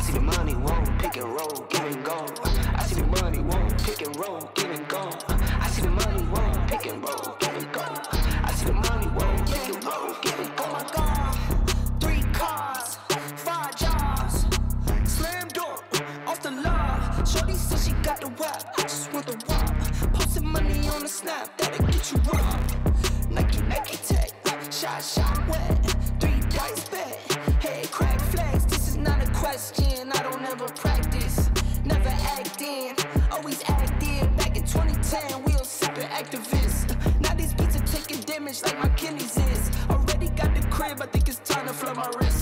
I see the money, won't pick and roll, give and go. I see the money, won't pick and roll, give and go. I see the money, won't pick and roll, give and go. I see the money, won't pick and roll, give and go. Oh my god, three cars, five jobs, slam door, off the law. Shorty said she got the web, I just want the wop. Posting money on the snap, that'll get you robbed. Nike, Nike tech, shot, shot wet, never practice, never acting, always acting. Back in 2010, we'll sipping Actavis. Now these beats are taking damage like my kidneys is. Already got the crib, I think it's time to flood my wrist.